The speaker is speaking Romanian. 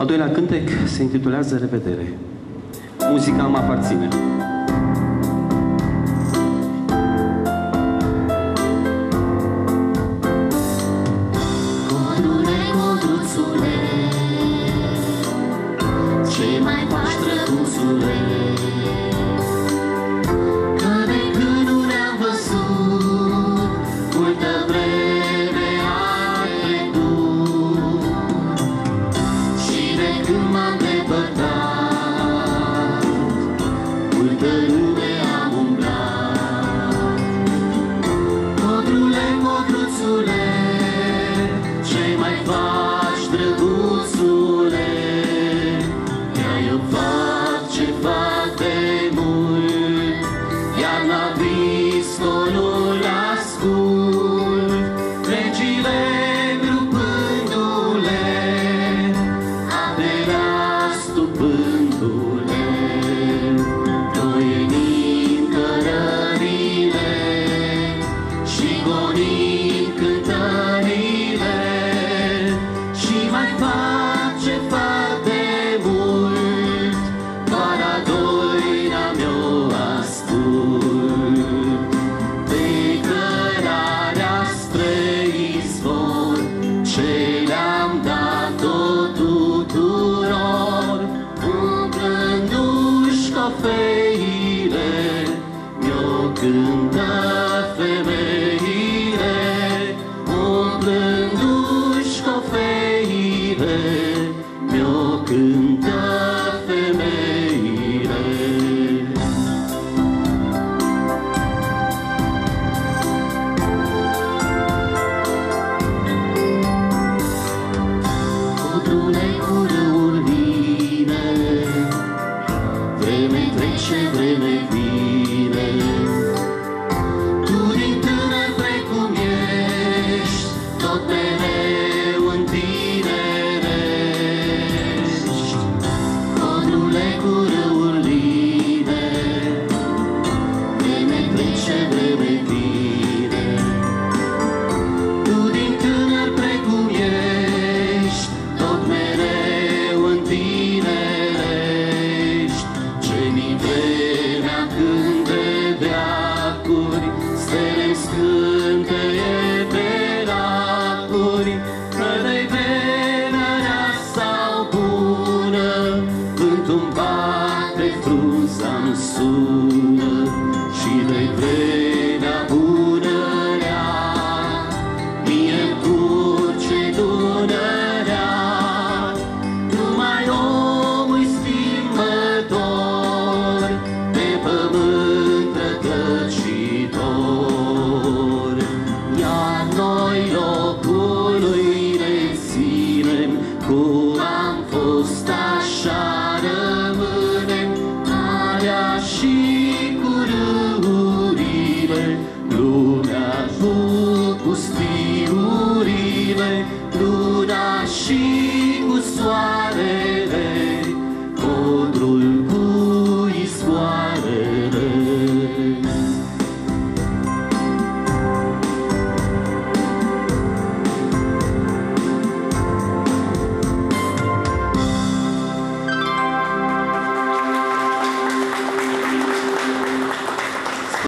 Al doilea cântec se intitulează Revedere. Muzica mă aparține. Ce mai faci, drăguțule? drăguțule, mi-ai fac ceva de mult, iar la viscolul faded, your good night. Время, тричи, время, ви. și de vremea mie curge dunerea, numai omul stimător, pe pământ rătăcitor. Iar noi locului ne ținem, cum am fost așa rău,